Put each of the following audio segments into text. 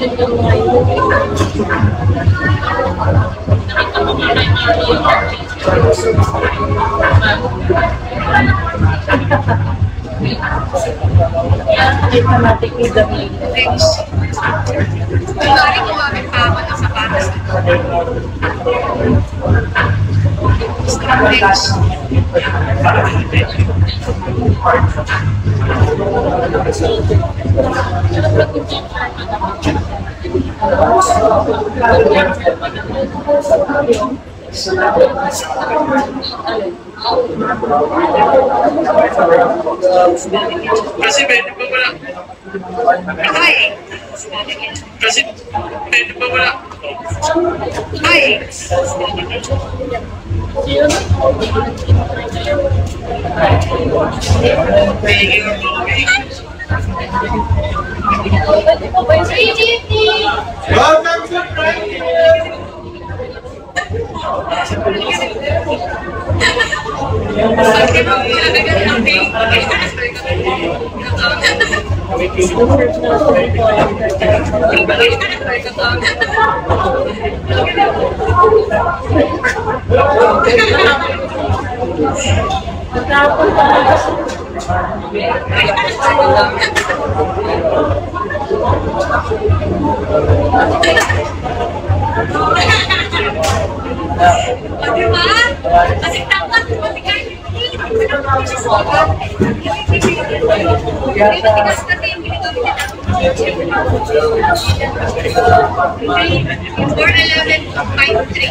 Automatic with the Next. Kunwari, gumamit pa ako ng sapatos. Kasi pwede pa wala. Hi. Kasi pwede pa. Pahingin ang mga pahingin. Welcome to Frankie! Bakit mo ng pink? Di ba? Kasi tangkat mo, tingnan Hindi tigas na rin, hindi kami Born 11, 5'3".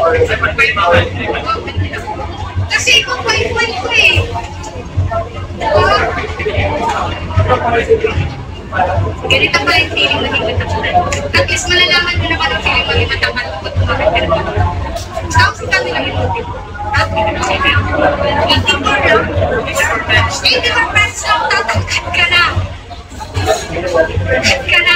Kasi kung 5'1 ko eh. Diba? Ganito pa yung feeling maging matapatan. At least malalaman mo naman ang feeling maging matapat pag kumakit ka naman. Tapos sa kami lang yung at 84 lang. 84 pesos lang, tatangkat ka na. Tangkat ka na.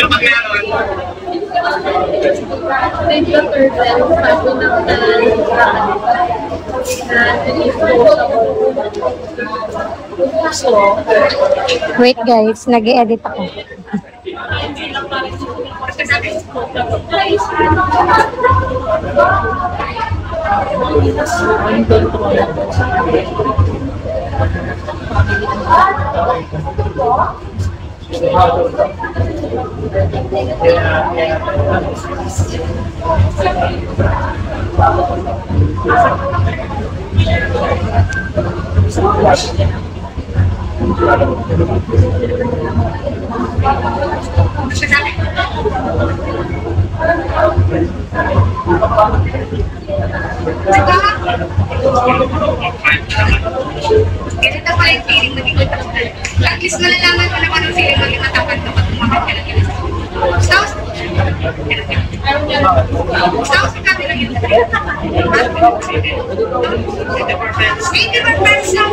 Kapag meron, Wait guys, nag-edit ako. Diba? Ganito pa yung feeling maging matapad. At least malalaman mo naman ang feeling maging matapad kapag kumakit ka ng ganito. Tapos, tapos sa camera yun. 84 pesos lang.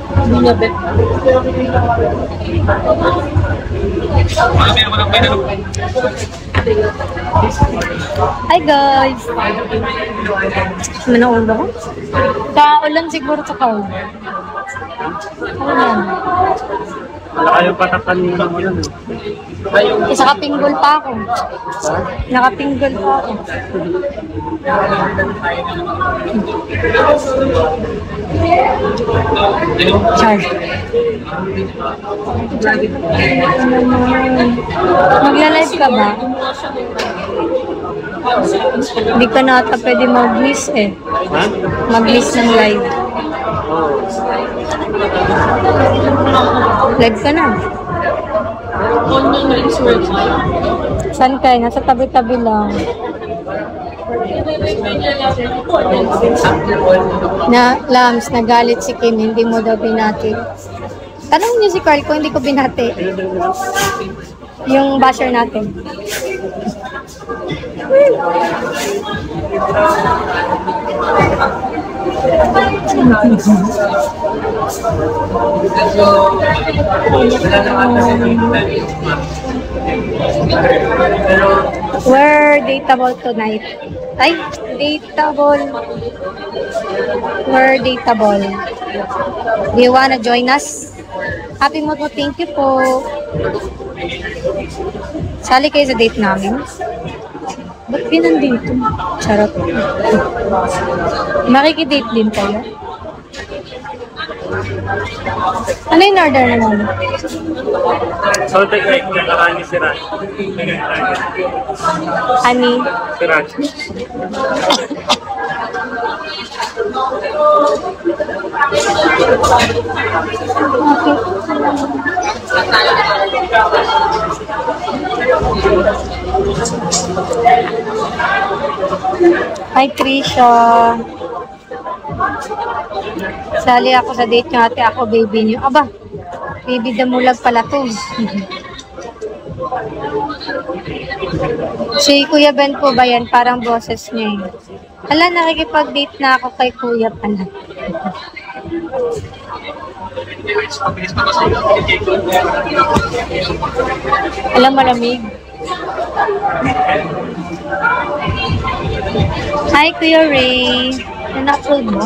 marami naman ang may nalong. Hi guys! Manaulo ko? Kaulan siguro sa kaulan. Yan? Wala kayong patakan yung ano yun. Isa kapinggol pa ako. Nakapinggol pa ako. Char. Magla-live ka ba? Hindi ka na ata pwede mag-miss eh. Mag-miss ng live. Live ka na. Saan kayo? Nasa tabi-tabi lang. Na, Lams, nagalit si Kim, hindi mo daw binati. Tanong niyo si Carl kung hindi ko binati. Yung basher natin. We're dateable tonight. Ay, dateable. We're dateable. Do you wanna join us? Happy mo po, thank you po. Sali kayo sa date namin. Ba't di nandito? Charot. Makikidate din kayo? Ano yung order na take like, nakarani si Raj. Ani? Si Raj. Hi, Trisha. Sali ako sa date nyo ate. Ako, baby nyo. Aba, baby damulag pala to. si Kuya Ben po ba yan? Parang boses niya eh. Hala, nakikipag-date na ako kay Kuya pala. Alam malamig. Hi, Kuya Ray. Na-upload mo?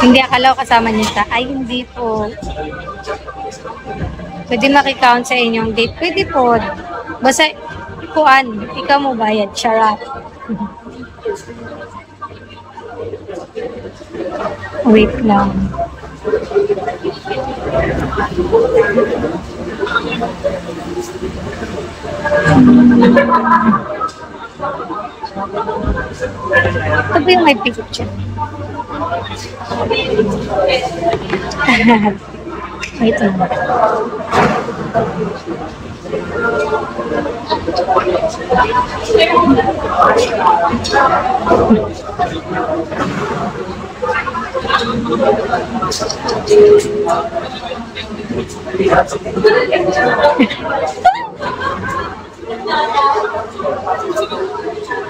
Hindi, akala ko kasama niyo siya. Ay, hindi po. Pwede makikount sa inyong date. Pwede po. Basta, kuan, ikaw mo bayad. Charot. Wait lang. Ito ba yung may picture? Wait lang. 안녕하세요. 지금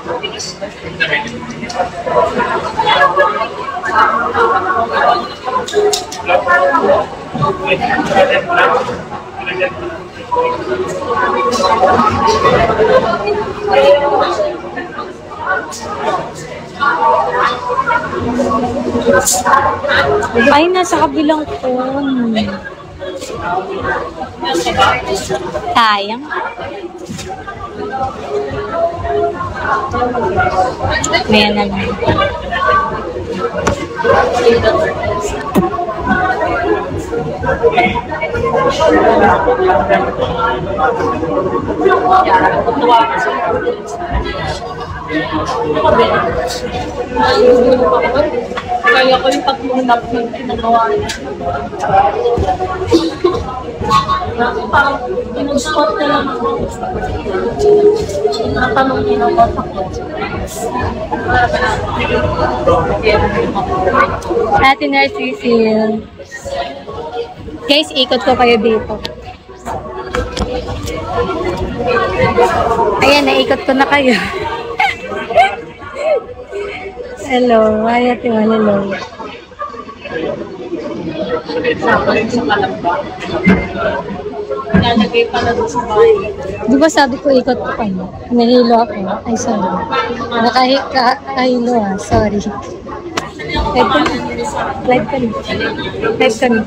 Ay, nasa kabilang phone. Sayang. Maya na. Kaya ko yung pag-unap ng ginagawa niya. Parang pinag-spot na lang ako. Natanong din ako sa ko. Ate Narcisil. Guys, ikot ko kayo dito. Ayan, naikot ko na kayo. hello. Hi, Ate. Hello. Sabi sa kalamba. Nalagay pala doon sa bahay. Di ba sabi ko ikot ko kayo? Nahilo ako. Ay, sorry. Nakahi ka kahilo ah. Sorry. Live ka na. Live ka na. Live ka na.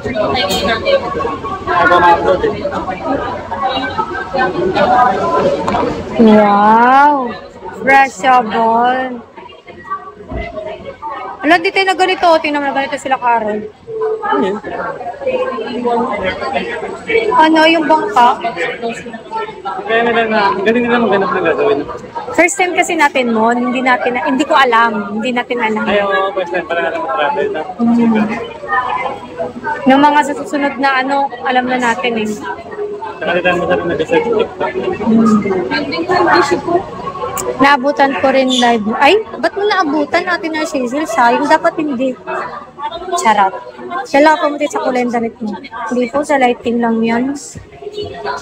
Wow! Brushable. Alam, dito na ganito. Tingnan mo na ganito sila, Carol. Ano, yung bangka? Kaya nila na, galing nila maghanap na gagawin. First time kasi natin mo, hindi natin, hindi ko alam. Hindi natin alam. Ayaw mo, first time para alam mo travel na. Yung mga susunod na ano, alam na natin eh. Saka nila mo sa nag-search TikTok. Naabutan ko rin live. Ay, ba't mo naabutan natin na Shazel? Sayang, dapat hindi. Charot. Siya lang pumunti sa damit mo. Hindi po, sa lighting lang yan.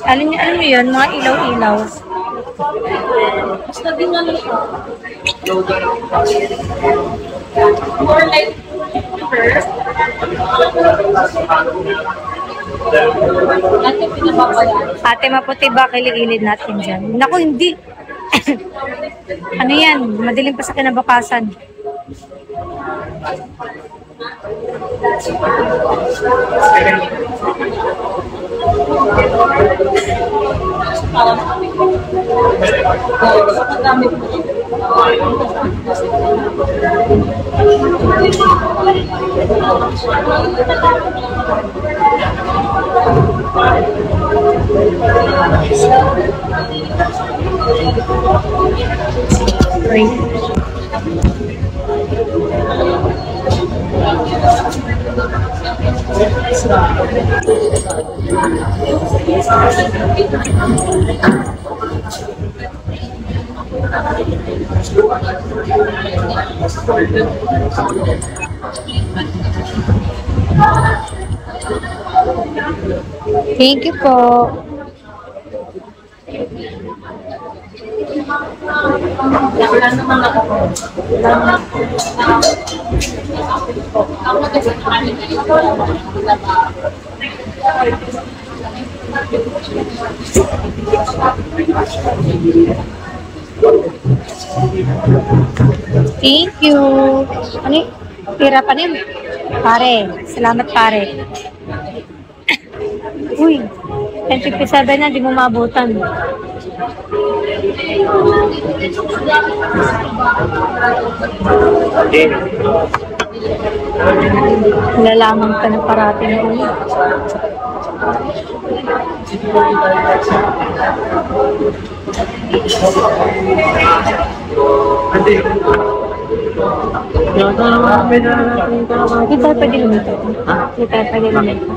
Alam niyo, alam niyo yun, mga ilaw-ilaw. Basta din ano siya. More like first. Ate, pinababala. Ate, maputi ba kiligilid natin dyan? Naku, hindi. ano yan? Madilim pa sa dami ko. Great. Thank you po. Wala naman ako. Ako kasi kami Thank you. Ano? Tira pa rin. Pare. Salamat pare. Uy. 10.57 na, di mo maabutan. Okay. Lalaman ka na parati na ulit. Hindi tayo pwede lumito. Hindi tayo pwede lumito.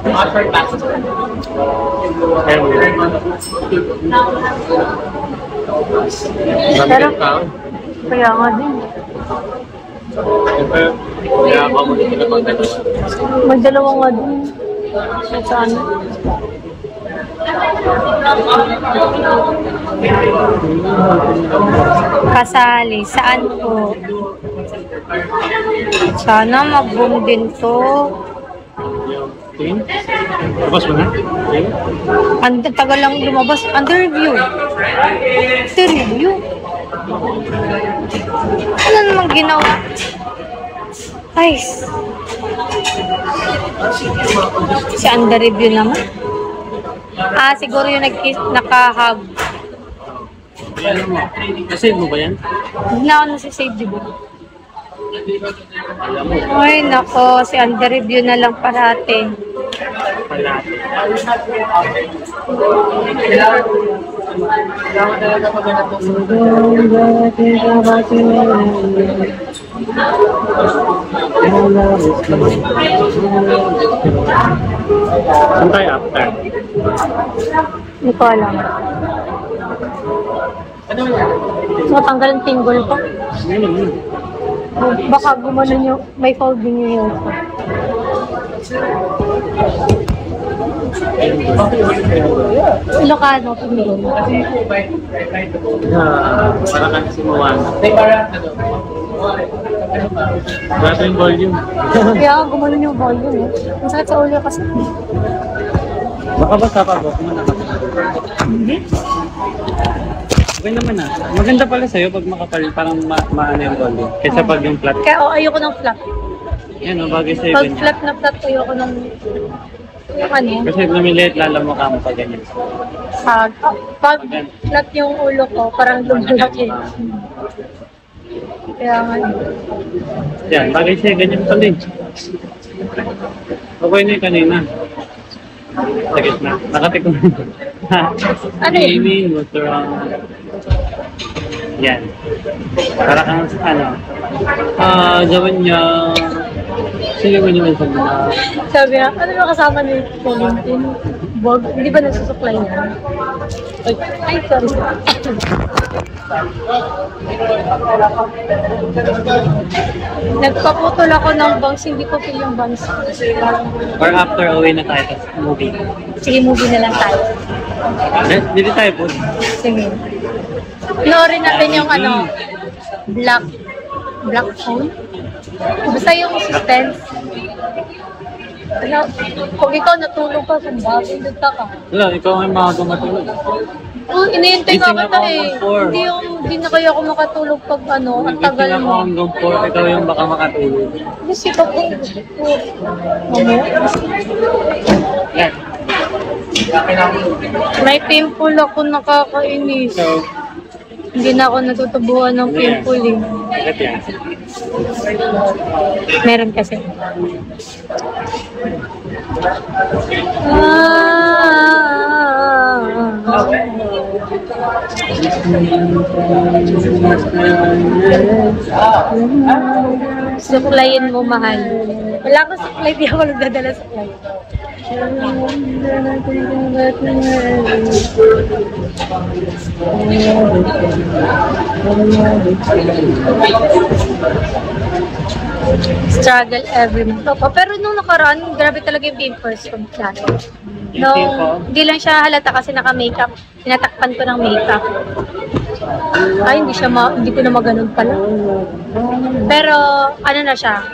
Mo yun. Pero, kaya nga din. Pagdalawa. Magdalawa nga din. Sa ano? Kasali. Saan po? Sana mag-boom din to. Tingin? Tapos mo na? Tingin? Ang tagal lang lumabas. Under review. Under review. Ano namang ginawa? Ay. Si under review naman. Ah, siguro yung nag nakahag. Mo? Kasi mo ba yan? Hindi na ako nasisave, di ba? Ay, nako. Si under review na lang parate. Palate. Saan tayo after? Hindi ko alam. Matanggal ang tinggol ko. Baka gumanon yung may folding yung hair ko. Ilocano, tinggol. Ah, para kang si Moana. Grabe yung volume. Kaya gumanon yung volume eh. Ang sakit sa ulo kasi. Baka basta pa ba? Kung Hindi. Okay naman ah. Maganda pala sa'yo pag makapal, parang ma maano yung volume. Kaysa pag yung flat. Kaya oh, ayoko ng flat. Yan o, bagay sa'yo Pag ganyan. flat na flat, ayoko ng yung ano, Kasi lumiliit lalo mo ka mo pag ganyan. pag, pag flat yung ulo ko, parang lumalaki. Kaya nga, Yan, bagay sa'yo ganyan pala eh. Okay na yung kanina. Sa gitna. Nakatikon. Ano yun? Amy, what's wrong? Yan. Para kang ano. Ah, gawin niya. Sige mo naman sa mga. sabi niya, ano ba kasama ni Valentin? Bog, hindi ba nagsusuklay niya? Ay, ay, sorry. Nagpaputol ako ng bangs, hindi ko feel yung bangs. Or after away na tayo, tapos movie. Sige, movie na lang tayo. Dili tayo po. Sige. Panoorin natin yung ano, black, black phone. Basta yung suspense. Ano, kung ikaw natulog ka, kung bakit ka ka. Wala, ikaw ay mga tumatulog. Oh, inihintay ka Gising kita ako eh. Hindi yung, hindi na kaya ako makatulog pag ano, ang Gising tagal ako mo. hanggang 4, ikaw yung baka makatulog. Kasi pag Mamo? Yan. May pimple ako nakakainis. So, Hindi na ako natutubuan ng pimple eh. bakit yan? Meron kasi. Ah, suklayin mo, mahal. Wala akong suklay, di ako nagdadala suklay. Struggle every month. Opo, pero nung nakaraan, grabe talaga yung pimples ko dati. Nung, hindi lang siya halata kasi naka-makeup. Tinatakpan ko ng makeup. Ay, hindi siya ma, hindi ko na maganon pala. Pero, ano na siya,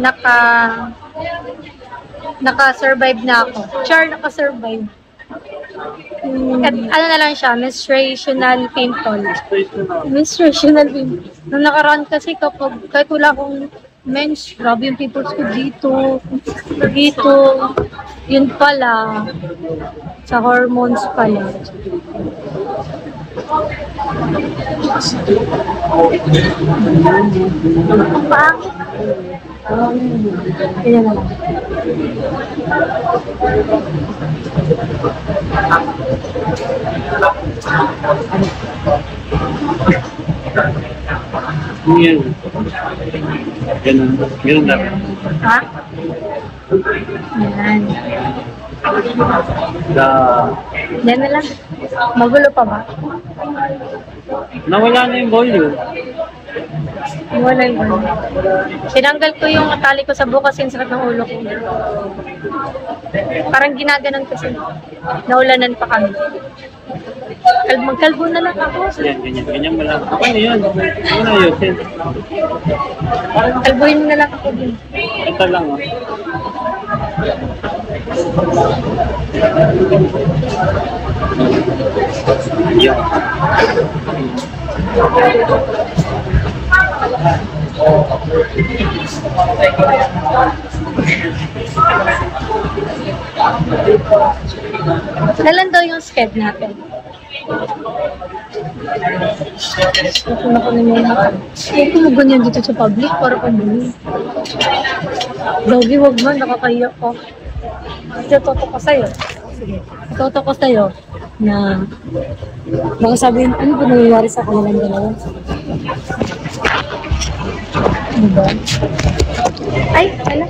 naka, naka-survive na ako. Char, naka-survive. At ano na lang siya, menstruational pimple. Menstruational pimple. Nung nakaraan kasi kapag, kahit wala akong mens, grabe yung pimples ko dito, dito. Yun pala, sa hormones pala. Ang pangit. Kaya na lang. Ano yan? Ganun. Ganun dapat. Ha? Yan. Da, Yan na lang. Magulo pa ba? nawala na yung volume. Wala yun. Tinanggal ko yung tali ko sa bukas yung sakit ng ulo ko. Parang ginaganon kasi. Naulanan pa kami. Kal magkalbo na lang ako. Yan, ganyan. Ganyan mo lang. Na yun. Ano na yun? Kalbuhin mo na lang ako din. Ito lang oh. Kailan daw yung sked natin? Ako na ko na yung Huwag mo ganyan dito sa public para pambili. Doggy, wag man, nakakaya ko. Itoto ko sa'yo. Itoto ko sa'yo na baka sabihin, ano ba nangyayari sa kanilang dalawa? Ano ba? Ay, ala.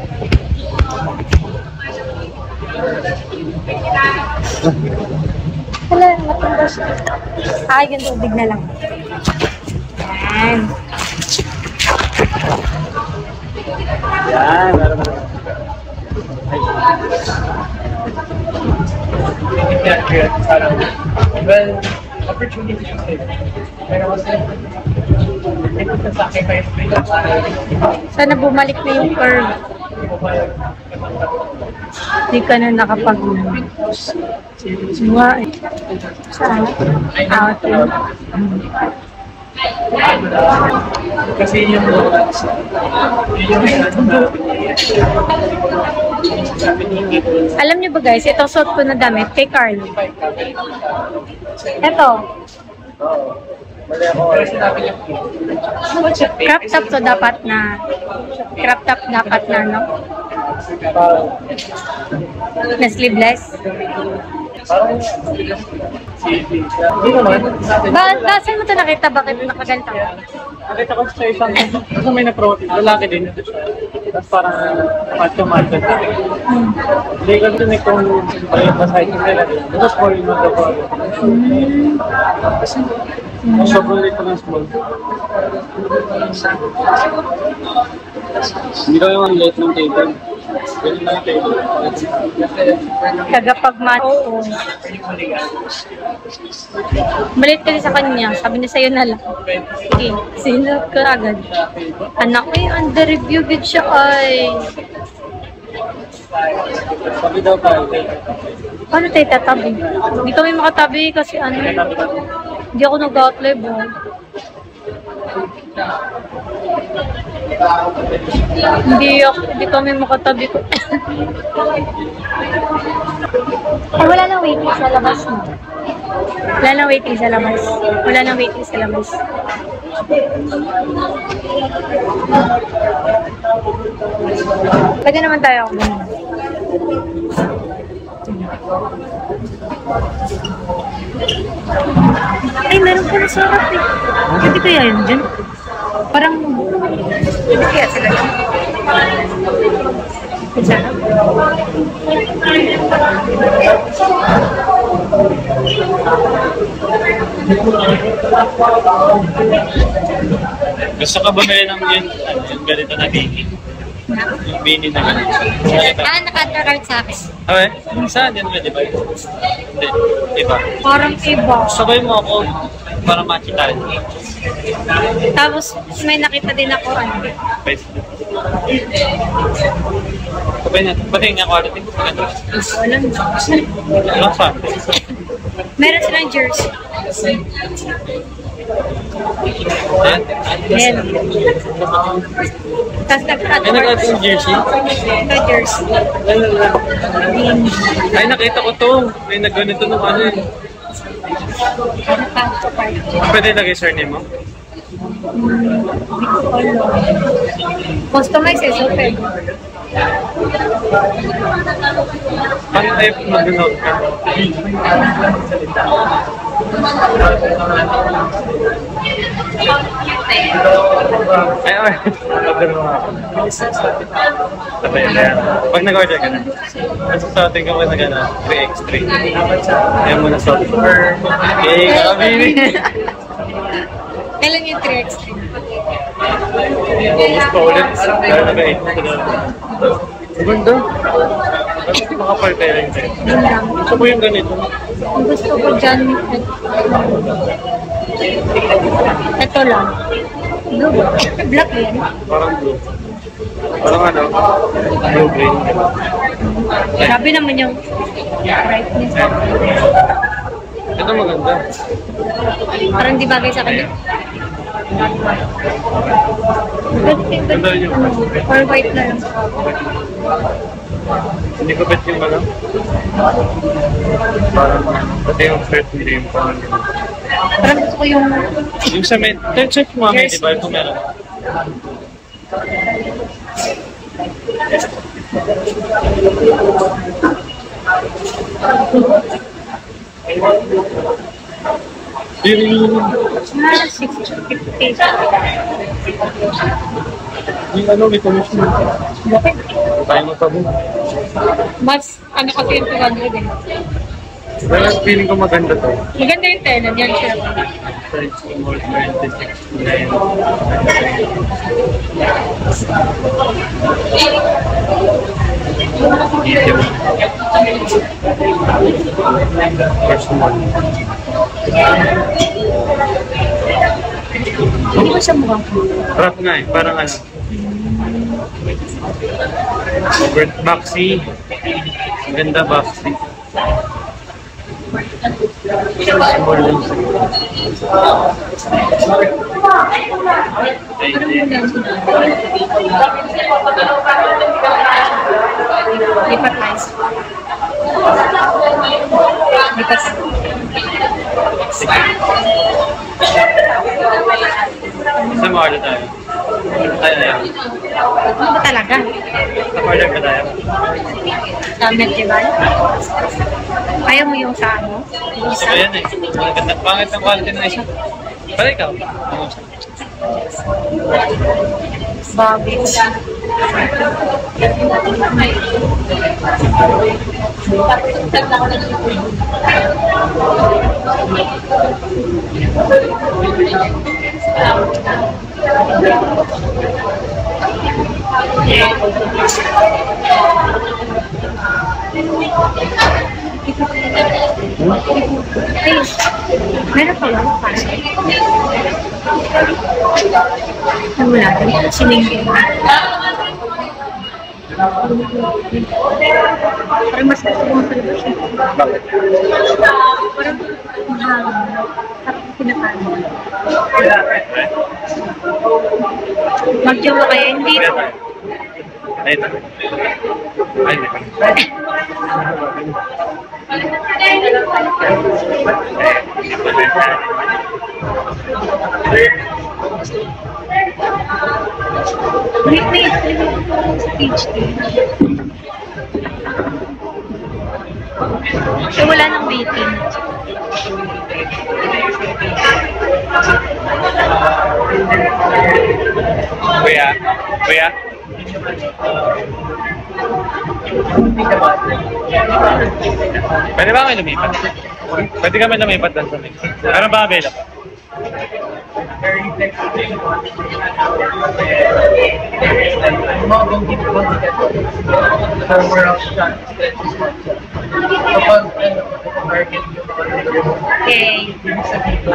Wala, matanda siya. Ay, yung tubig na lang. Yan. Yan, meron na. Well, opportunity yung sa'yo. Pero kasi, ito sa sacrifice mo Sana bumalik na yung curve. Hindi ka na nakapag Suwa eh. Saan? Out. Kasi yung Alam niyo ba guys, ito suot ko na damit kay Carl. Ito, crop top to dapat na crop top dapat na no? Na sleeveless. Ba, saan mo ito nakita? Bakit nakaganto? Nakita ko sa isang, kasi may na-protein, lalaki din. Tapos parang macho-macho. Hindi ko din kung parang masahit yung nila. Tapos yung mga ko. Sobrang late ko ng small. Hindi daw yung late ng table. Ganun na yung table. Kagapagman. Oo. Malit kasi sa kanya. Sabi niya sa'yo na lang. Sige, sinap ka agad. Anak ko yung under review gid siya ay. Sabi daw tayo. Paano tayo tatabi? Hindi kami makatabi kasi ano. Hindi ako nag-outlay ba? Hindi ako, hindi kami makatabi ko. Ay, wala nang waiting sa labas mo. Wala nang waiting sa labas. Wala nang waiting sa labas. Pwede naman tayo ako. Ay, meron pa na sarap eh. Pwede kaya yun dyan? Parang, pwede kaya sila? Ang sarap. Gusto ka bumili ng yun, ano, yung ganito na bini? Bini na ganito. Ah, naka-undercard sa akin. Okay, saan yan ba, di ba? Hindi, iba. Parang iba. Sabay mo ako para makita rin. Tapos, may nakita din ako, ano, Pwede. Sabay na, pati nga quality. Maganda. walang Ano pa? Meron silang jersey. Ayan. Ayan. Tapos Ay, nag-undercard. nag-add yung jersey. Ay, nakita ko to. May nagganito nung ano yun. Pwede lagay surname mo? Customize eh, so pwede. Paano tayo mag-note ka? Ay, ay. Order mo ako. Sabay na yan. Pag nag-order ka na, mas sa ating ka mo na gana, 3x3. Ayan mo na sa Okay, kami. Kailan yung 3x? Ubus pa ulit. Dahil nag-8 na doon. Ang ganda. Bakit makapal kayo rin lang. Gusto ko yung ganito. Ang gusto ko dyan, ito lang. Blue. Black yan. Parang blue. Parang ano? Blue-green. Sabi naman yung brightness. Ito maganda. Parang di bagay sa kanya. Ganda Ganda yun. ano, or white na lang. Hindi ko bet yung ano. Parang pati yung shirt hindi yung parang ganun. Parang gusto ko yung Yung sa men, check check mo mamaya, di ba? Kung meron. Yung, ah, 650. yung ano, may commission. Tayo din. Mas, ano kasi yung 200 eh. Pero feeling ko maganda to. Maganda yung tenant yan siya. Size small 26 na yun. Medium. Or small. Hindi ko siya mukhang Wrap nga eh, parang ano. Over boxy. Ang Ganda boxy. Small lang. Ay, hindi. lipat lines. Lipat. Sa mga order tayo. Tayo na yan. Ano ba talaga? Sa order ba tayo? Uh, medieval? Ayaw mo yung sa ano? Yung isa? Ayan eh. Ang ganda. Pangit ang quality ng isa. Para ikaw. Ano sa? Bago. Ay, meron pa lang. Ano wala? Siningin. Parang mas gusto mo sa labas siya. Bakit? Parang mahal. Parang pinakain. Magjowa kaya hindi ito. Ay, ito. Ay. Wait, wait. Stage 2. So, wala nang waiting. Kuya, kuya. Pwede ba kami lumipat? Pwede kami lumipat doon sa mix. Ano ba available? Very flexible. Mga bangkit ko dito. Somewhere else siya. Kapag ano, market yung Okay. ibig sabihin ko.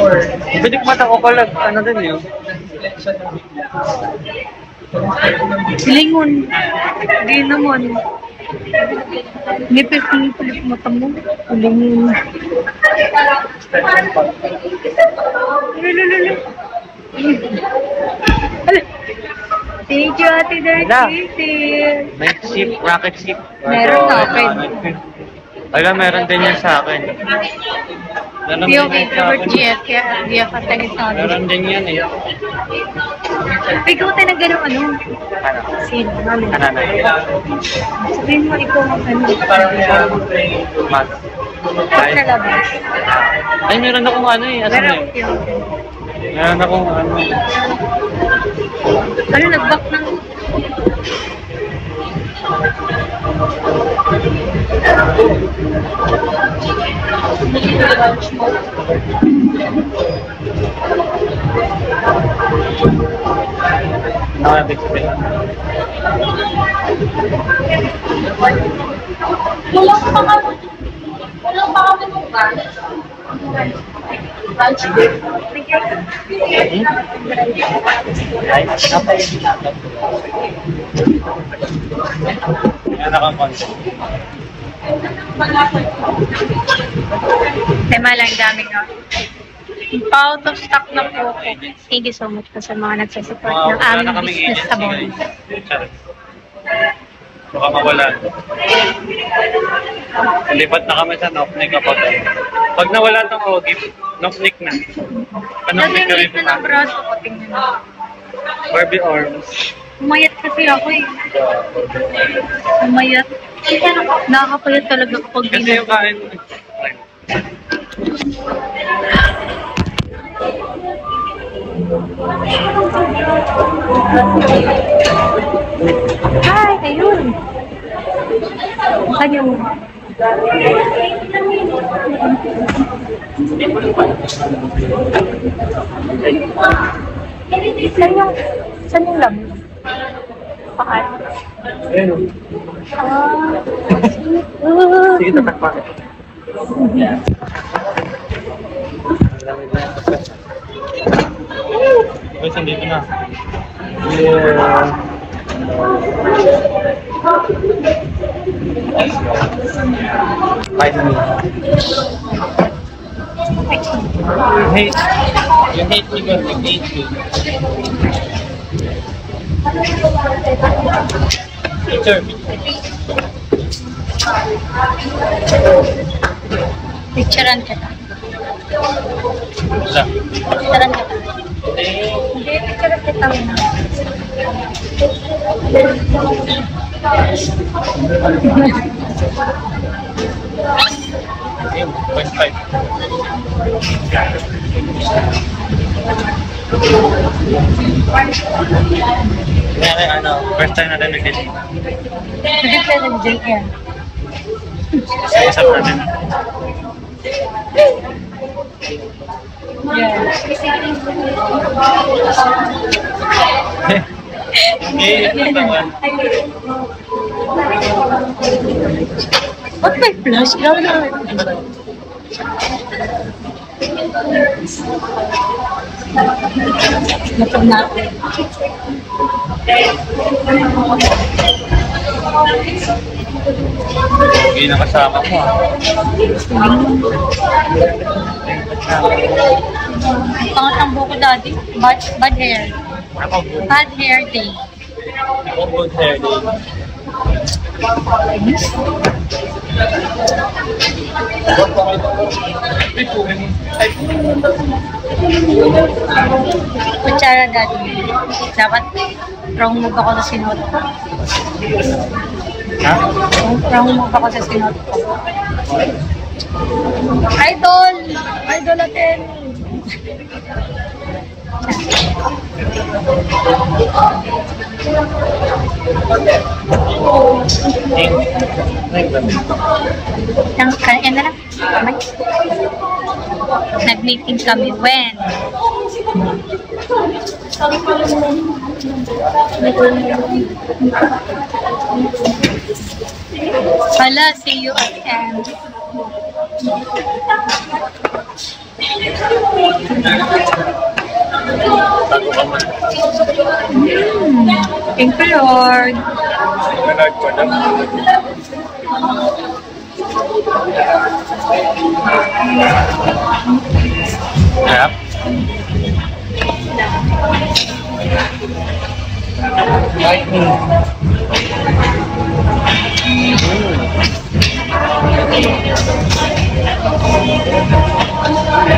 Or Bidik mata ko pala, ano din yun? selection ng bigla. Lingon. Hindi naman. Nipis ng pilit mata mo. Lingon. Lulululu. Hala. Thank you, Ate Darcy. May ship, rocket ship. Meron na, okay. Wala, meron din yan sa akin. Robert akin. Jet. Kaya hindi ako tayo sa akin. Meron din yan eh. Ikaw tayo na gano'ng ano? Ano? Sino? Ano? Ano na yun? Sabihin mo ikaw ang ano? Mat. Pag sa labas. Ay, meron akong ano eh. Asan Meron na yun. Meron akong ano. Ano, nag-back ng... Nakabig sa pila. Walang pa kami. Walang pa kami mong Yan nakakonsen. Tema lang, daming no. Out of stock na po. Thank you so much po sa mga nagsasupport Mga ng aming na business sa Bon. Baka mawala. Lipat na kami sa Noknik kapag Pag nawala tong Ogip, Noknik na. Panoknik na rin na ng braso ko, tingnan mo. Barbie Arms. Umayat kasi ako eh. Umayat. Nakakapayat talaga kapag Kasi di yung kain. Hi, ayun. Saan yung... Saan yung... Saan yung lab? Pakal. Ayun. Ah. Sige, tatakpan. Guys, nandito na. Yeah. Finally. You hate, you hate me, but you hate me. Picture, Picturean kita. Wala. Picturean kita. Hindi, picturean kita muna. Ayun, 0.5. Kaya ano, first time natin nag-date. Hindi ka ng JR. Usap natin. Ba't may flash? Grabe naman. Lapag natin. Hindi na kasama mo ah. Pangat ang buko daddy. Bad, bad hair. Ako, good. Bad hair day. Ako, good hair day. Kutsara daddy. Dapat wrong move ako sa sinot ko. Ha? Move ako sa sinot ko. Idol! Idol natin! Ang kain na lang. Nag-meeting kami when? Hala, see you again. Man. Thank you, Lord. Nag-nag ko na. Harap. Like me.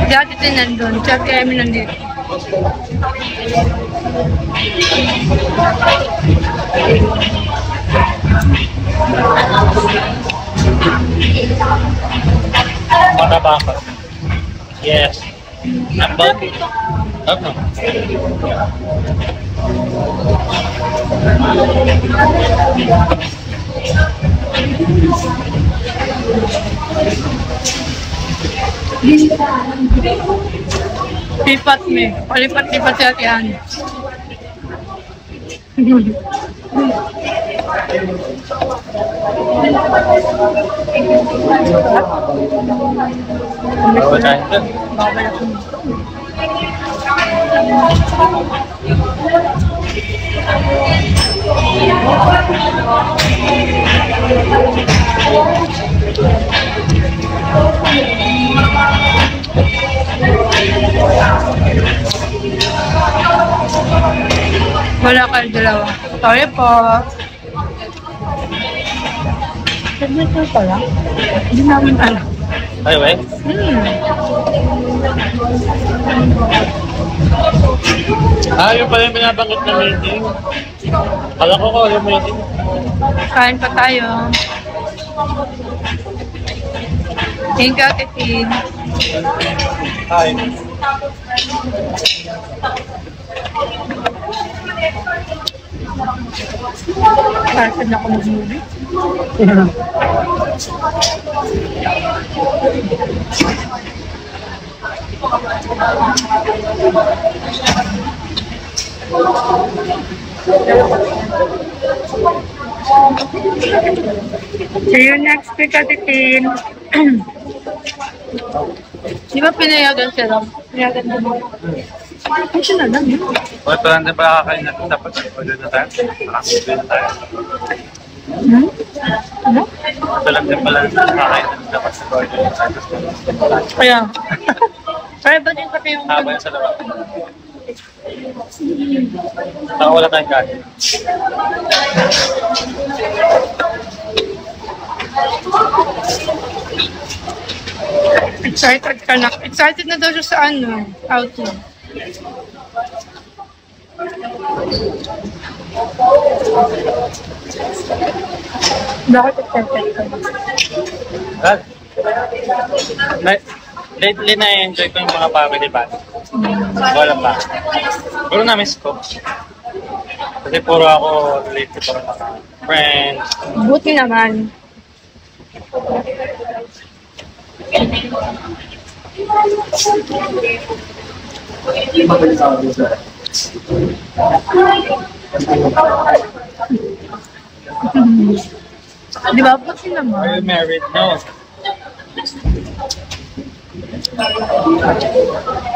Dati din nandun. Chat kaya kami nandito. Mataba ka. Yes. I'm bulky. Ano? Lipat me. Palipat-lipat si Ate Ann. Bawal tayo dun. Bawal ako. Wala kayo dalawa. Sorry po. Ko pala. Hindi namin alam. Ay, wey. Hmm. Ah, yun pala yung binabanggit na meeting. Kala ko ko yung meeting. Kain pa tayo. Thank you, Ate Tin. Hi. Parang na ako mag-movie. See you next week, Ate Tin. Di ba pinayagan sila? Pinayagan din mo. Siya na lang. eh. O, ito lang din pala kakain natin. Dapat order na tayo. Nakakita na tayo. Hmm? Ano? Ito lang din pala kakain natin. Dapat order na tayo. Kaya. Kaya ba din kasi yung... Haba yan sa labas. Saka wala tayong kain. Excited ka na. Excited na daw siya sa ano, outing. Bakit excited ka na- lately na-enjoy ko yung mga family band. Wala pa. Puro na-miss ko. Kasi puro ako lately puro mga friends. Buti naman. Di ba? Buti Are naman. you married? No.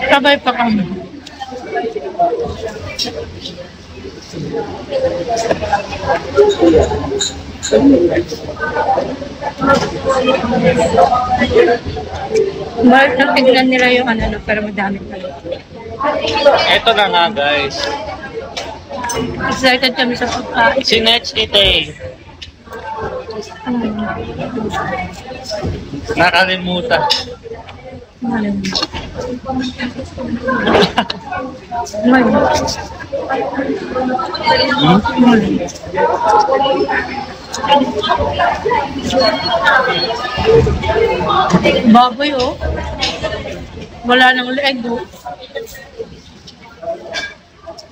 Sabay pa kami. Balik na tignan nila yung ano, no, pero madami pa. Ito na nga guys. Excited kami sa pagkain. Si Next Ite. Nakalimutan. Malam. Baboy oh. Wala nang leeg oh.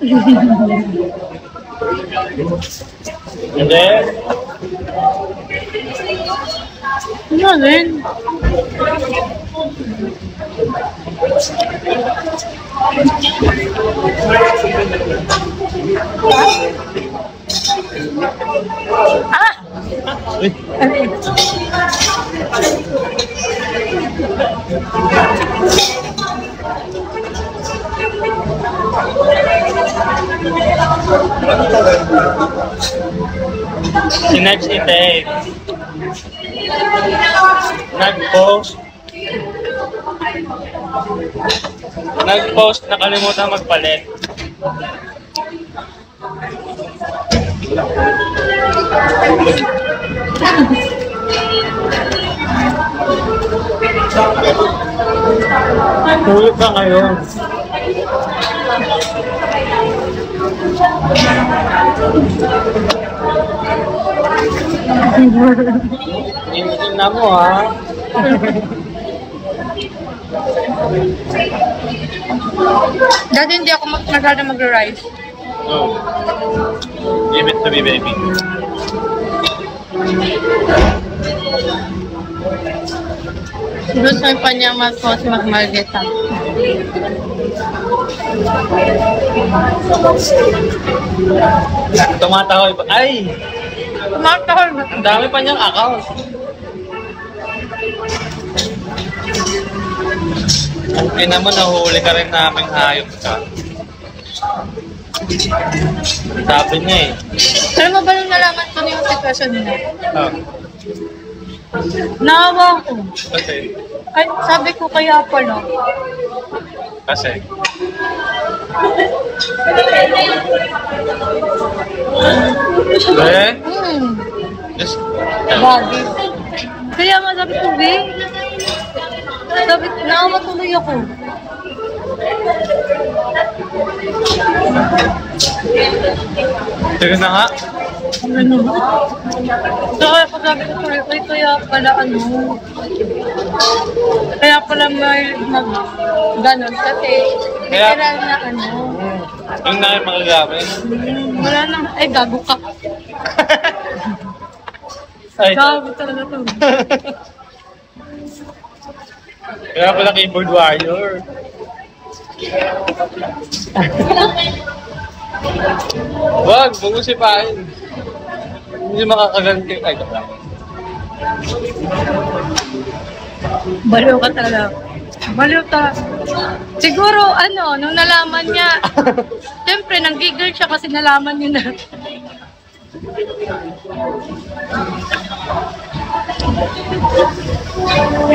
Hindi. Ano rin? Ah! Uy. Si Next Ite. Nag-post. Nag-post, nakalimutan magpalit. Tulog ka ngayon. Inutin na mo ha. Dati hindi ako mag masyado mag-rice. Go. Give it to me, baby. Gusto pa niya mag-post mag-margeta. Tumatawa iba. Ay! Tumatahol ba? Ang dami pa niyang account. Ina mo, nahuli ka rin naming hayop ka. Sabi niya eh. Mo ba nung nalaman ko na yung sitwasyon niya? Oh, Naawa ko. kasi, Ay, sabi ko kaya pala. kasi. Eh? Hmm, Just, bagay. Kaya nga sabi ko, be. Sabi ko, naawa tuloy ako. sige na nga. Ano? Saka ako sabi ko tuloy, ay kaya pala ano. Kaya pala may mag ganon kasi Kaya- literal na ano. Yung na yung mga gamit. Wala na. Ay, gago ka. Ay, Gago talaga to. kaya pala keyboard warrior. Wag, huwag mo sipahin. Hindi makakaganti. Ay, joke lang. Baliw ka talaga. Baliw ka. Siguro, ano, nung nalaman niya, siyempre, nang-giggle siya kasi nalaman niya na.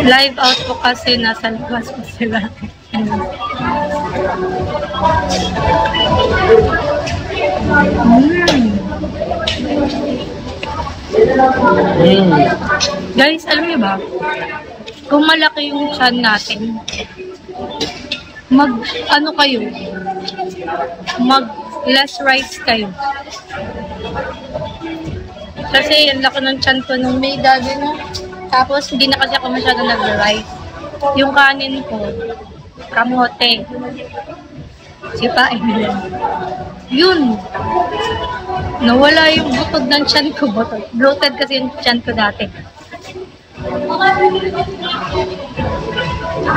Live out po kasi nasa labas po sila. Mm. Hmm. Guys, alam niyo ba? Kung malaki yung chan natin, mag, ano kayo? Mag less rice kayo. Kasi ang laki ng chan ko nung may dati no. Tapos hindi na kasi ako masyado nag-rice. Yung kanin ko, kamote. Sipain nila. Yun. Nawala yung butod ng chan ko. Butod. Bloated kasi yung chan ko dati.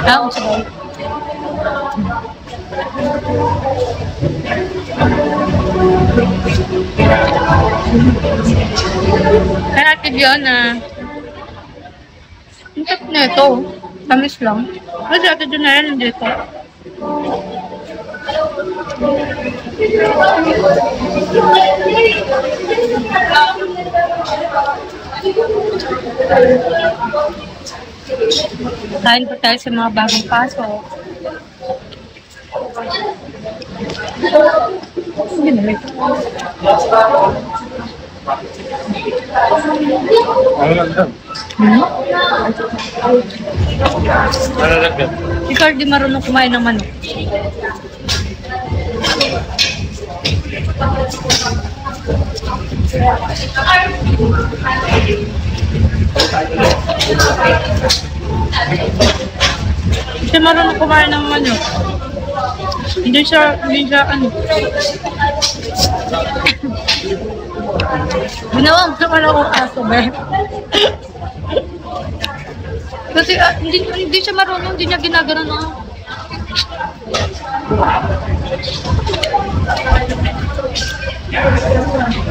Ah, ang sabaw. Kaya Ate Diana, ang tap na ito. Tamis lang. Kasi Ate Diana rin dito. Kain po tayo sa mga bagong pasok. Hindi na rin. Ano lang doon? Hmm? Ano lang doon? Ikaw di marunong kumain ng manok. Hindi siya marunong kumain ng manok. Hindi siya, hindi siya ano. Ginawa mo naman ako aso, be. Kasi ah, hindi, hindi siya marunong, hindi niya ginagano na.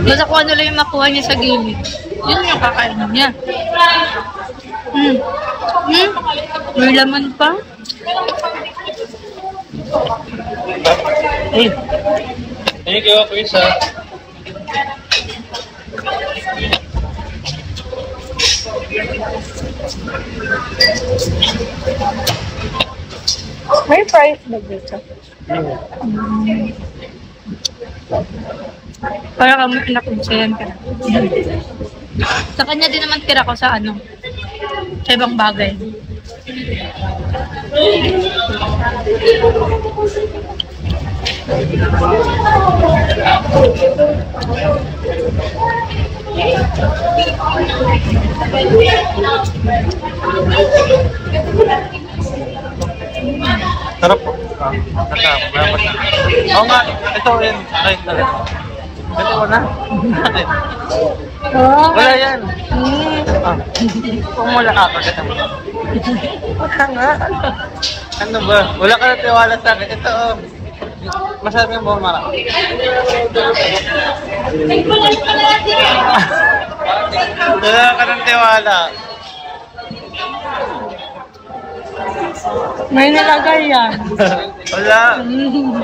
Basta kung ano lang yung makuha niya sa gilid. Yun yung kakainin niya. Hmm. Hmm? May laman pa? Hmm. Thank you, Chris, ha? May price ba dito? Para kami pinakunsayan ka. Sa kanya din naman tira ko sa ano, sa ibang bagay. Sarap po. Ah, sarap. Dapat na. Oo nga, ito yun. Ay, sarap. Ito wala. Wala yan. Ah. Kung wala ka, pagkata mo. Wala nga. Ano ba? Wala ka na tiwala sa akin. Ito, oh. Masarap yung buong mara. Wala ka ng tiwala. May nilagay yan. Wala. Mm.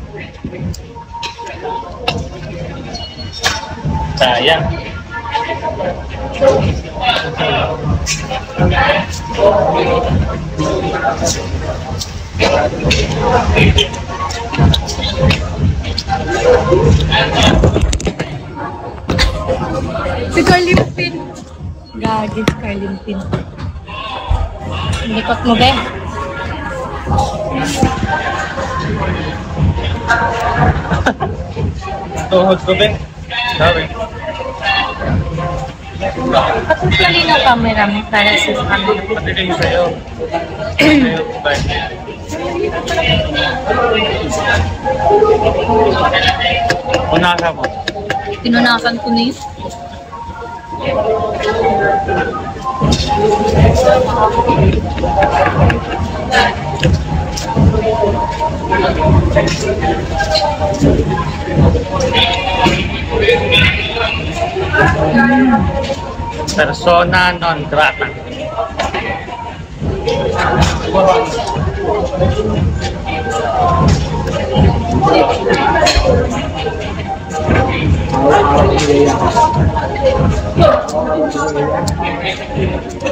Sayang. Si Carlimpin. Gagi si Carlimpin. Likot mo, be. Tuhod ko, Ben. Sorry. Patutuloy na camera mo para sa camera. Pati kayo sa'yo. Ayun, bye. Unasa mo. Tinunasan ko na yun. Persona non grata.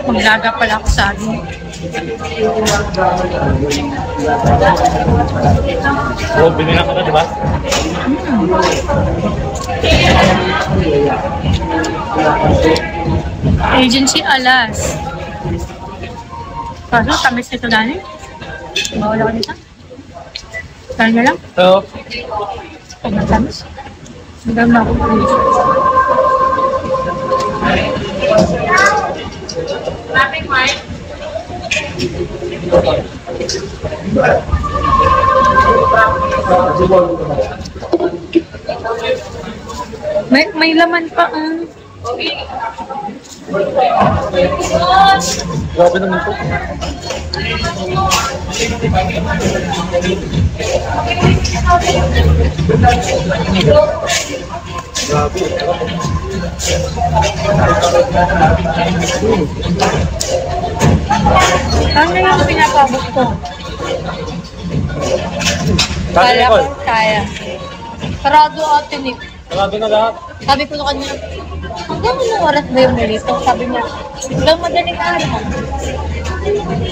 Maglaga pala ako sa akin. Oo, binila ko na, di ba? Agency Alas. Kaso, tamis nito dani. Bawal ako nito. Kaya na lang. So, Pag matamis. Hanggang ako. May, may laman pa. Um, grabe naman to. ano yung pinapabot ko? Kaya ko, kaya. Sarado ate ni. grabe na lahat. Sabi ko sa kanya, hanggang anong oras ba yung nilito? Sabi niya, hanggang madaling araw.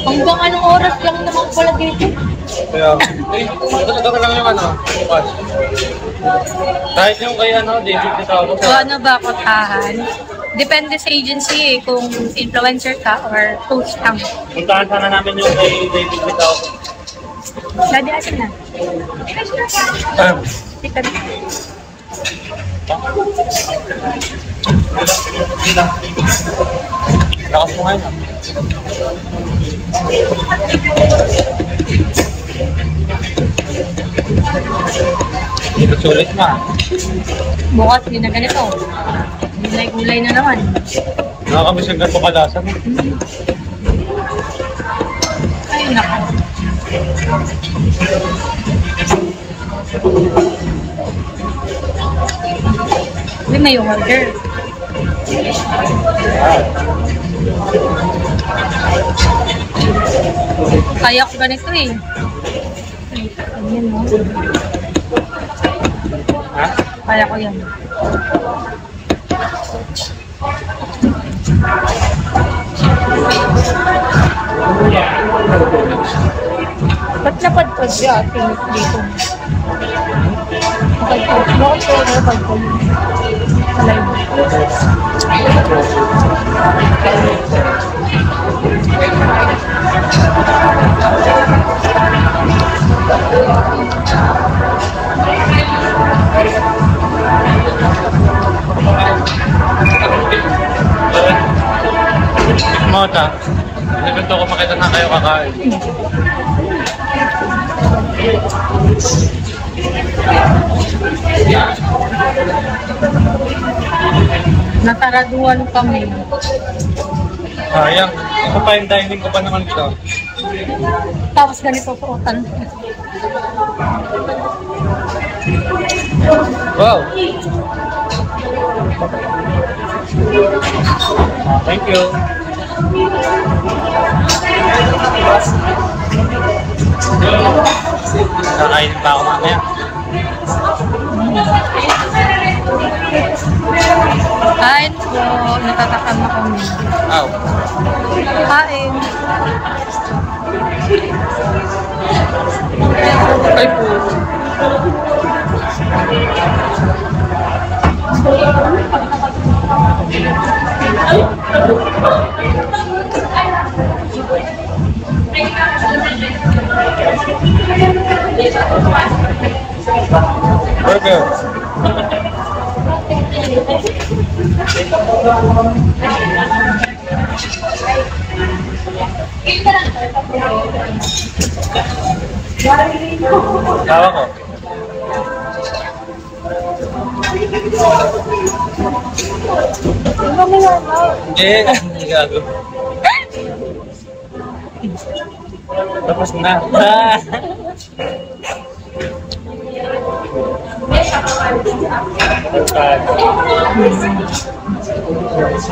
Hanggang anong oras lang naman pala dito? Kaya, ito, ito na lang yung ano, bukas. Kahit yung kay ano, David Pitao, So ano ba, kotahan? Depende sa agency eh, kung influencer ka or host lang. puntahan sana namin yung kay David Pitao. Daddy, asan na? Um, Tika na. Lakas mo ngayon. Ito sulit na. Bukas, hindi na ganito. Gulay-gulay na naman. Nakakamiss yung ganito kalasa. Ay, nako. Uy, may order. Kaya ko ganito eh. Ayan mo. Ha? Kaya ko yan. Ba't napadpad siya ating dito? Napadpad. Bakit ko napadpad? Alay mo. Mota. Hindi ko makita na kayo kakain. Nataraduan kami. Sayang. Ito pa yung dining ko pa naman ito. Tapos ganito suotan. Wow! Thank you. Kakain pa ako mamaya. Kain po. Natatakam na kami. Wow. Kain. Ay po. Burger. Tawa ko. Eh, gago. Tapos na.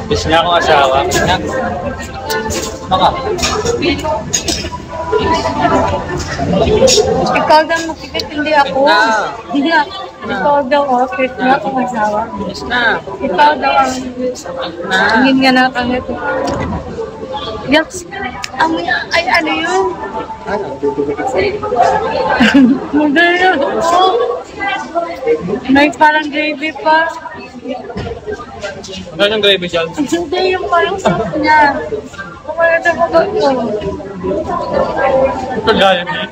Bis niya akong asawa. Baka. Ikaw daw makikit, hindi ako. Ah. Hindi nga. Ikaw daw, oh, fit na akong asawa. Bis na. Ikaw daw ang Na. tingin nga na kami ito. Yes. Ang ay ano yun? Model yun. Oh. May parang gravy pa. Magkano yung gravy siya? Hindi yung parang sauce niya. Kumaya na ba ito? Ito galing eh.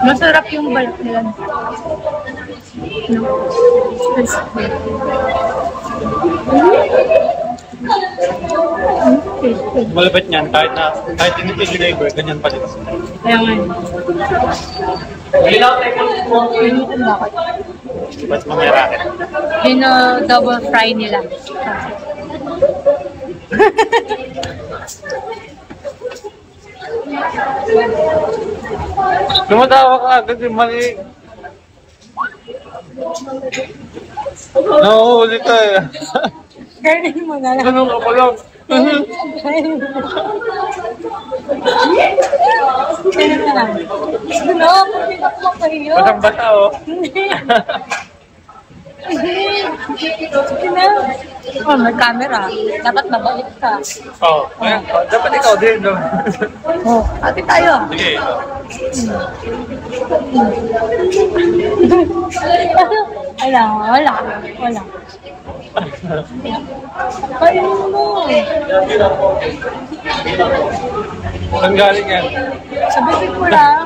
Masarap yung balat nila. No? Yes. Okay. Malapit niyan, kahit na, kahit hindi ito deliver, ganyan pa din. Kaya nga. Yun yung bakit. Ba't mamaya racket? Yun uh, double fry nila. Tumatawa ka agad yung mali. Nahuhuli ka eh. Ganun mo na lang. Ganun ka pa lang. Ganun na lang. Ano? Hindi na ako makahiyo. Batang bata oh. Hindi. Oh, may camera. Dapat mabait ka. Oh, ayan. Oh, dapat ikaw din. No? Oh, ate tayo. Sige. Wala, wala, wala. Kayo mo. Saan galing yan? Sa bibig mo lang.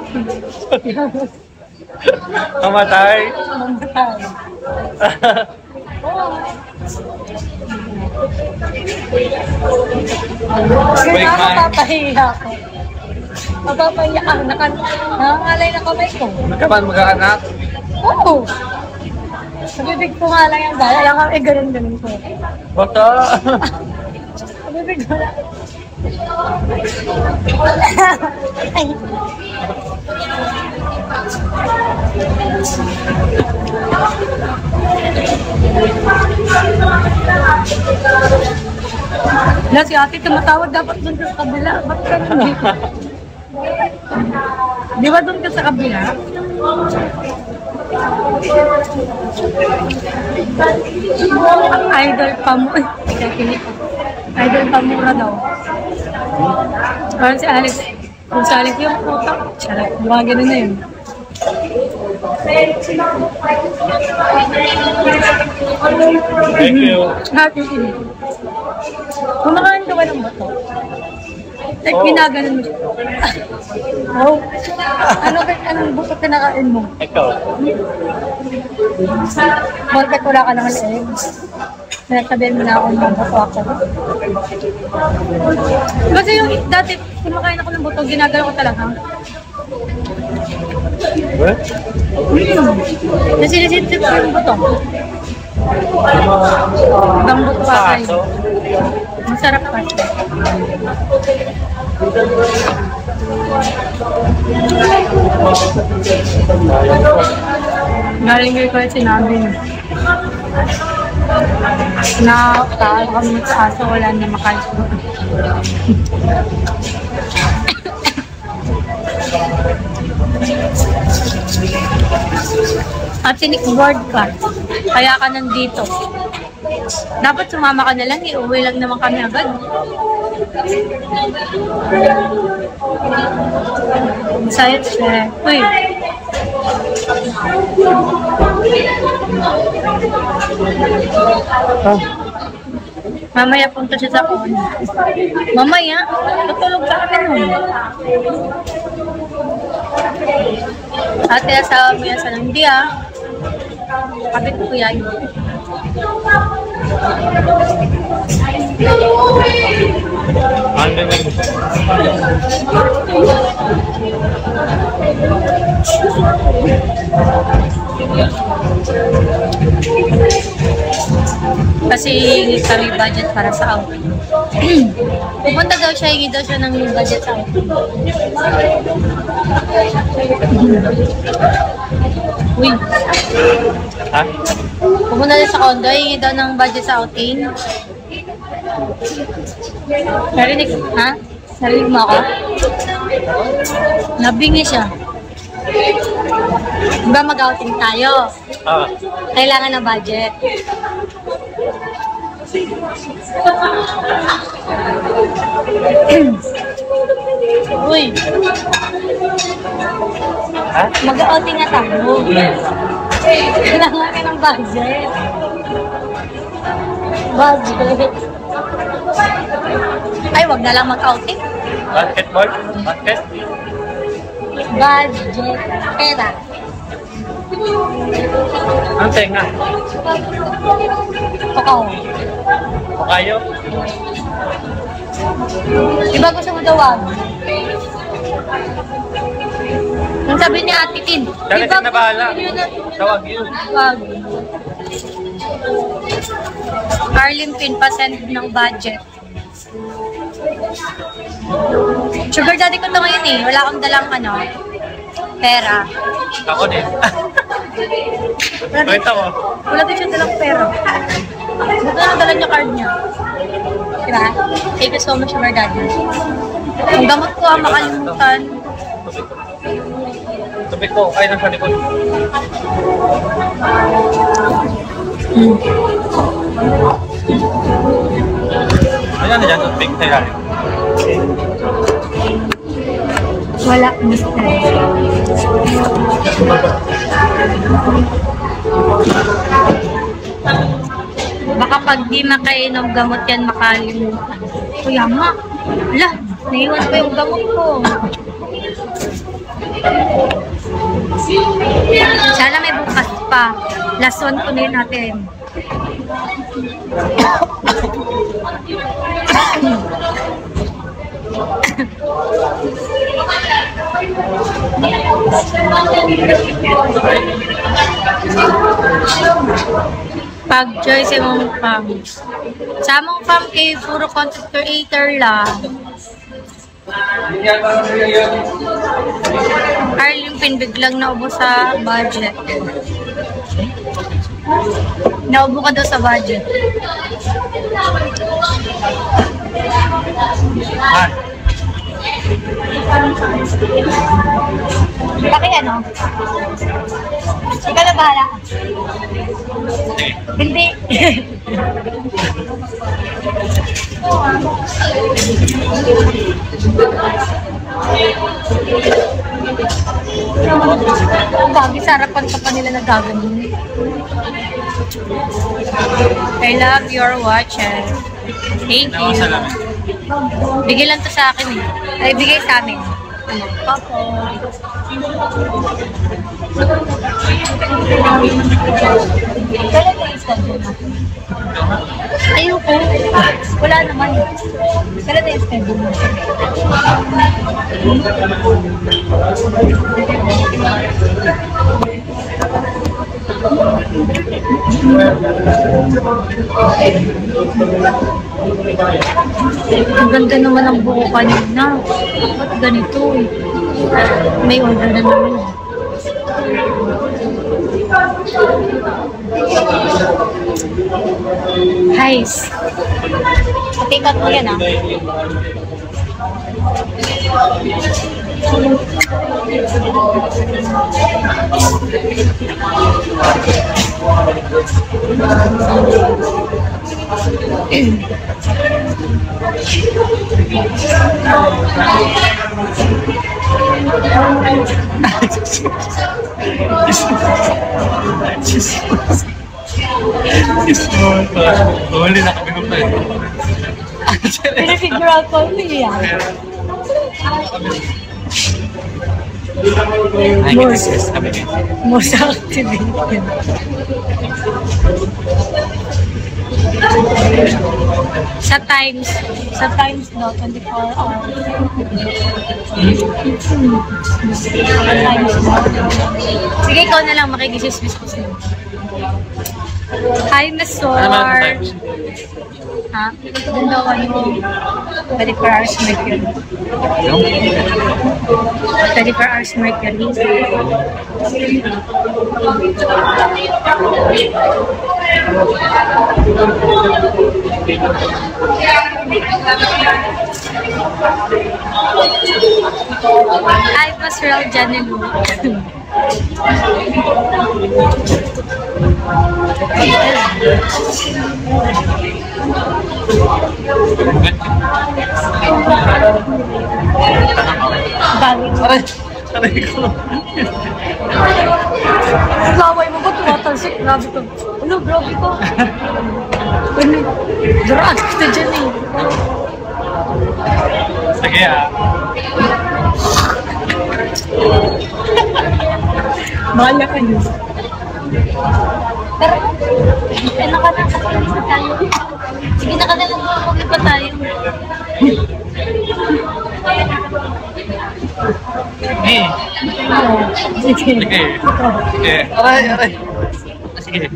Kamatay. Mamatay. Oo. Kaya mapapahiya ako. Mapapahiya ako. Naka, nakangalay na kamay ko. Magkaman magkaanak? Oo. Sa bibig ko nga lang yung dahil. Alam ka, eh, ganun-ganun ko. Bata. Sa bibig ko lang. Ay. Na si ate tumatawag dapat doon sa kabila. Ba't ka dito? Di ba doon ka sa kabila? Ang idol pa mo. Idol pa mura daw. Parang si Alex. Kung si Alex yung puta, siya mga ganun na yun. Thank you. Happy kinig. Kumakain ka ba ng bato? Like, Oo. ginaganon mo siya. oh. Ano ba, anong buto kinakain mo? Ikaw. Bakit wala ka naman eggs? Sinasabihin mo na ako ng buto ako. Kasi yung dati, kumakain ako ng buto, ginagalaw ko talaga. Kasi sinisip ko yung buto. Ibang buto ka kayo. Masarap pa. Galing kayo kahit sinabi niyo. Na tao kami sa aso, wala na makalis mo. At sinikboard ka. Kaya ka nandito. Dapat sumama ka na lang, iuwi lang naman kami agad. Masaya siya. Uy. Mamaya punta siya sa kono. Mamaya, tutulog ka kami nun. Ate, asawa mo yan sa hindi ah. Kapit ko yan. Ano yun? Kasi kami budget para sa outing. Pupunta daw siya, hingi daw siya ng budget sa outing. Uy, Ha? pupunta daw sa condo, hingi daw ng budget sa outing. Narinig, ha? Narinig mo ako? Nabingi siya. Di ba mag-outing tayo? Ah. Kailangan ng budget. Uy, Ha? mag-outing na tayo. Kailangan ka ng budget. Budget. Ay, wag na lang mag-outing. Basketball? Basket? Budget. Pera. Ang tenga. Oo. O kayo? Di ba gusto mo daw wag? Ang sabi ni Ate Tin, ba na bahala. Tawag yun. wag? Arlene Pin, pasend ng budget. Sugar daddy ko to ngayon eh. Wala akong dalang ano, pera. Ako din. Kwenta mo. wala din siya dalang pera. Ito na dala niya card niya. Diba? Thank you so much, Sugar daddy. Ang gamot ko ah, makalimutan. Tubig ko. Ay, nasa likod. Ano na dyan? Tubig sa ilalim. Wala, mister. Baka pag di makainom gamot yan, makalimutan. Kuya ma, ala, naiwan ko yung gamot ko. Sana may bukas pa. Last one ko na natin. Pag Joyce mong fam. Sa mong fam kay puro content creator lang. Arlene Pin biglang naubo sa budget. Naubo ka daw sa budget. Ah, Laki ano? Ikaw na bahala. Hindi. Bagay sa harapan ka pa nila nagaganyan. I love your watches. Thank you. Bigay lang to sa akin eh. Ay, bigay sa amin. Opo. Schedule natin? Ayoko. Wala naman. Kailan kayo schedule natin? Ang ganda naman ang buko kanina. Ba't ganito eh? May order na naman. Guys, patikat mo yan ah. Huli na kami ko pa eh. Pinafigure out ko ano yan. Ay, kinis kami din. Most activated. Sa times, sa times daw, 24 hours. Sa times daw. Sige, ikaw na lang makikisismis ko sa'yo. Hi, Miss Ano ba ang Sor. times? Ha? Doon daw ano, 24 hours mercury. Yung? 24 hours mercury. Hi, Pasral Janelu. Bawi mo. Aray! Ko. Laway mo ba tumatalsik? Grabe ko. Ano, grabe ko. Ano? Duraan kita dyan eh. Sige ah. Bahala ka niyo. Pero, eh, nakatatakas na tayo. Sige, nakatakas na pa tayo. Sige. Sige. Sige. Sige. Aray, aray. Ah, Sige.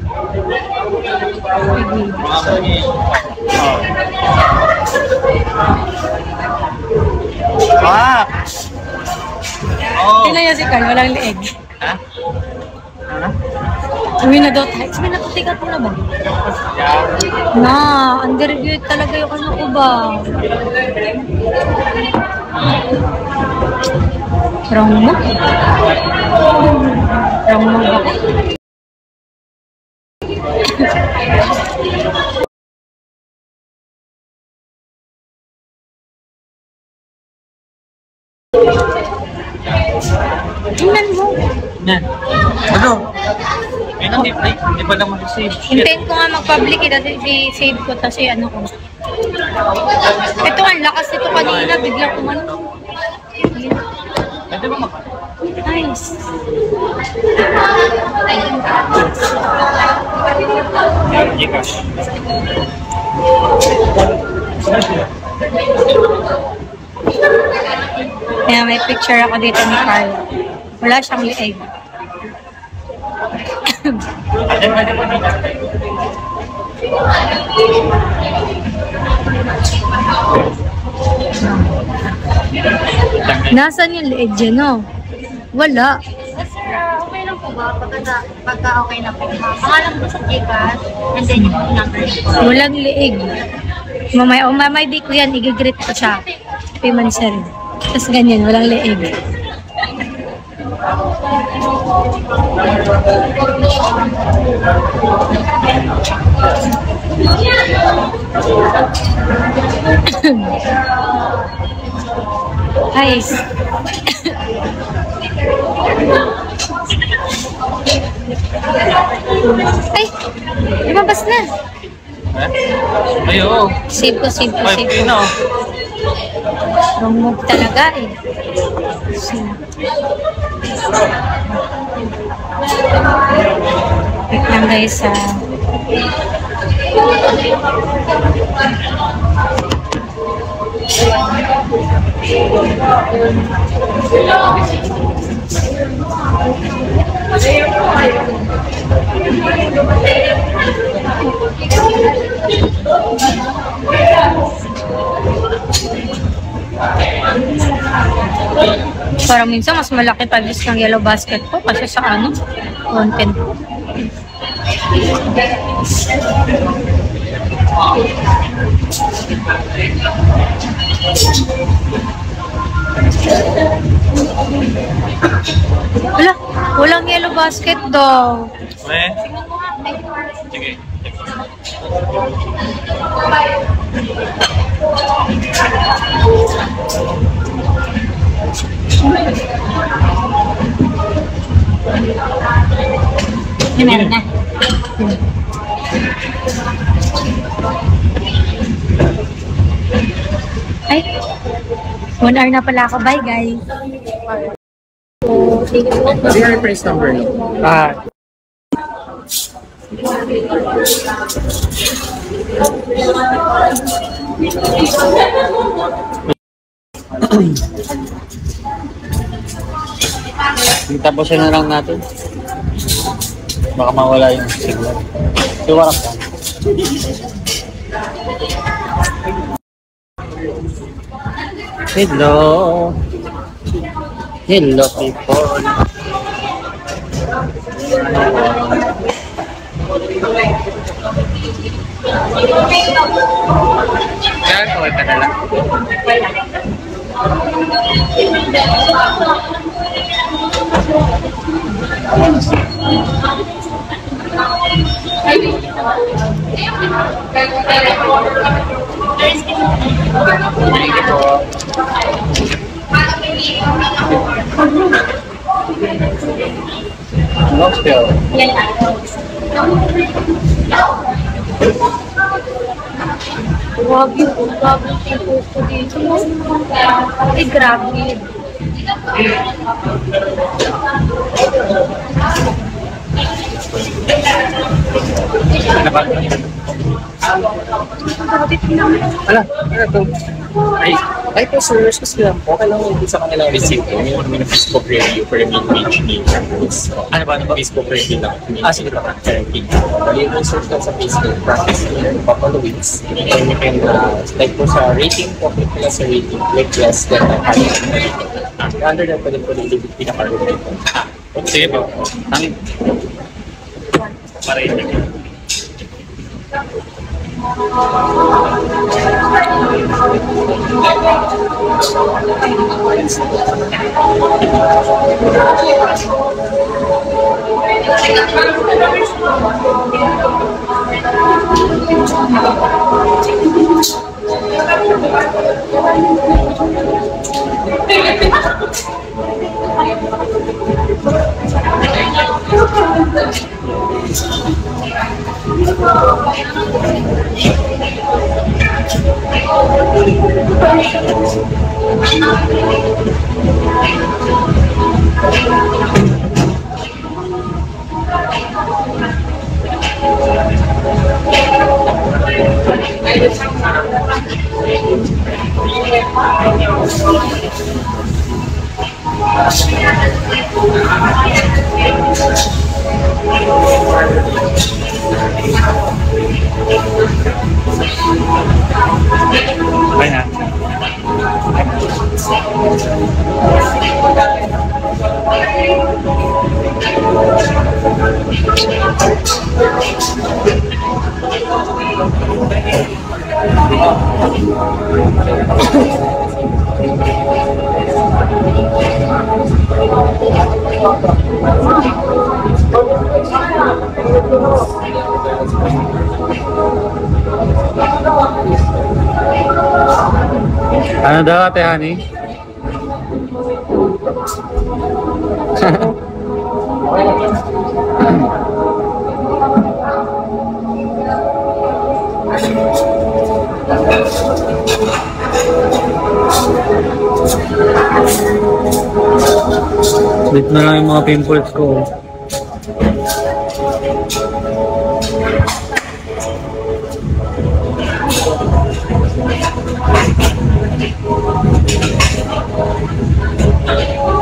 Ah! Oh! Tingnan niya si Carl, walang leeg. Ha? Ano? Uwi na daw tayo. Sabi na, tikat mo na ba? Na, undergraduate talaga yung ano ko ba? Wrong mo? Wrong mo ba? Yan. Ano? Ayun ang hindi, hindi pa naman save. Shit. Hintayin ko nga mag-public eh, kasi i-save ko, tapos ano ko. Ito, ang lakas nito kanina, biglang kumano. Pwede ba mag... Nice. Gcash. Kaya may picture ako dito ni Carl. Wala siyang dito? Nasaan yung lieg dyan, no? Wala. okay lang po ba? Pagka, pagka okay na po. Pangalan ko sa Gcash and then yung number ko. Walang lieg. Mamaya, o mamay di ko yan, igigrit ko siya. Payment sir. Tapos ganyan, walang lieg. Guys. Ay, lumabas na. Eh? Ay, oo. Save ko, save ko, save 5K ko. na oh. Wrong move talaga eh. Save. Wait lang guys ah. Parang minsan mas malaki views ng yellow basket ko kasi sa ano, content. Wala, walang yellow basket daw. Eh? Sige. Meron na. Ay, one hour na pala ako. Bye, guys. Ano yung reference number no? Ah. Tapusin na lang natin. Baka mawala yung signal. Siwarap ka. Hello. Hello people. Kaya kawal ka na lang. No still. Grabe, grabe yung tipo ko dito. Ay, grabe. Ba? Ala, ano to? Ay, ay po sir, kasi lang po, kailangan ko sa kanila receipt ko. Yung mga Facebook review for yung page ni Practice. Ano ba? Ano ba? Facebook review lang. Ah, sige pa. Therapy. Bali, yung search lang sa Facebook, Practice here, Buffalo Wings. And you can, uh, like po sa rating po, click nila sa rating, click yes, then uh, rating. Under na pwede po nilibig pinaka-review ko. Sige po. maritim. Thank you. Ang pa-rating. Okay na. Ano daw ate Hani? Dito na lang yung mga pimples ko.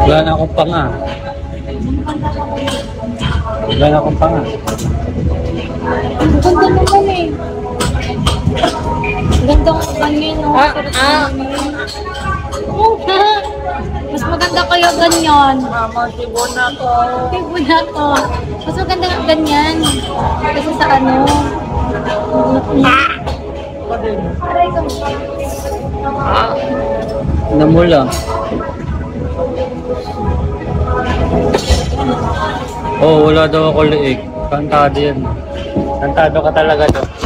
Wala na akong panga. Wala na akong panga. Ang ganda naman eh. Gandang ganyan, no? Ah, ah. Mas maganda kaya ganyan. Mama, tibo na to. Tibo na to. Mas maganda nga ganyan. Kasi sa ano. Aray ko. Namula. Oo, oh, wala daw ako liig. Kantado yan. Kantado ka talaga to.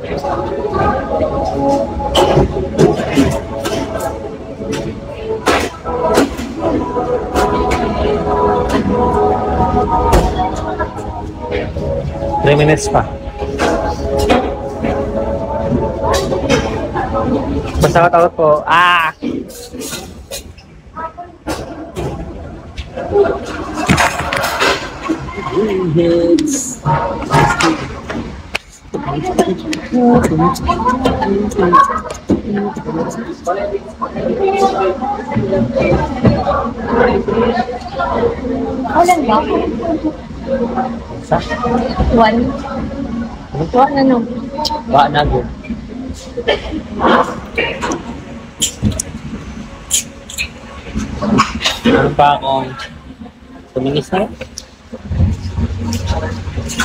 3 minutes pa. Basta ka katawag po. Ah! Heads. How long Sa? One. One ano? Ba na go. Meron pa akong tuminis na.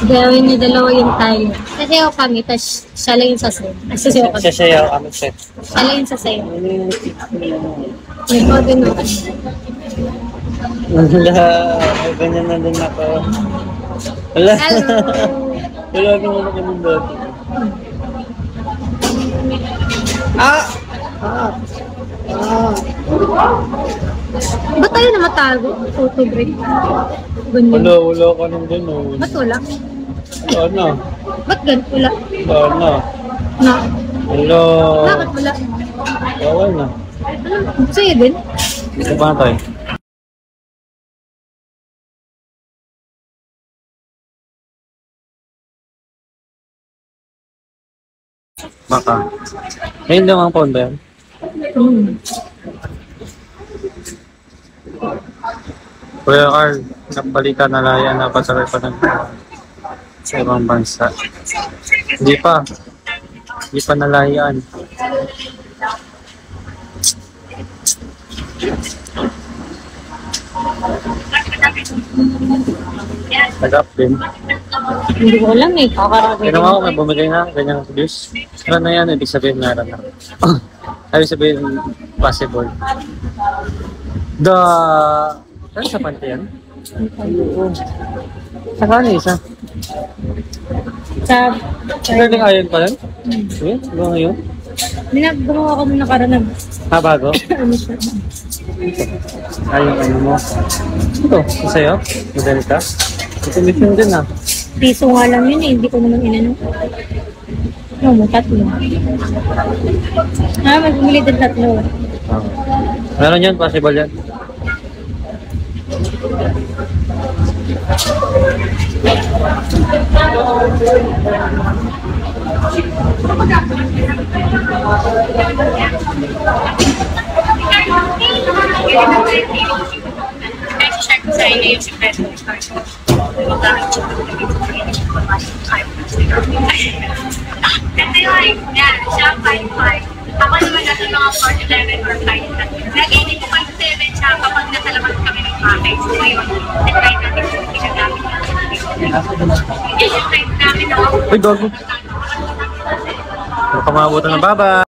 Gawin niyo dalawa yung tayo. Sasayaw kami, tapos siya lang yung sasayaw. Ay, sasayaw kami. Sasayaw kami set. Siya lang yung sasayaw. May pag ano. Wala, ganyan na din ako. Wala. Hello! Wala naman ako ng dati. Ah! Ah! Ah! Ba't tayo na matago? Photo break. Ganyan. Wala, wala ka nang gano'n. Ba't wala? Ano? Ba't ganun? Wala. Ano? Na. Wala. Bakit wala? Bawal na. Ano? Sa'yo din? Ito ba tayo? Baka. Ayun lang ang phone ba yan? Hmm. Kuya Carl, nabalita na laya na pasakay pa ng sa ibang bansa. Hindi pa. Hindi pa nalayaan. Nag-up din. Hindi ko alam eh. Kakarami. Pero ako may bumigay na ganyang views. Pero na yan, ibig sabihin meron na. ibig sabihin possible. The... Saan sa pante yan? Oo. Saka ano isa? Sa... Galing ayon pa lang? Yun, ba ngayon? Binagawa ko nung nakaraan ng Ha, bago? ano siya. Ayun, ano mo. Ito, sa'yo? Model ka? Ito mission din ah. Piso nga lang yun eh. Hindi ko naman inano. No, mo tatlo. Ah, mag-bumili din tatlo. Ah. Meron yan, possible yan. Kasi share ko sa inyo yung secret ng start ko. Kasi yun, yan, siya 5'5". Ako naman nasa mga 4'11 or 5'10". Nag-edit ko 5'7 siya kapag nasa labas kami ng bahay. So ngayon, try natin kung ginagamit natin. Uy, ka maabutan ng baba.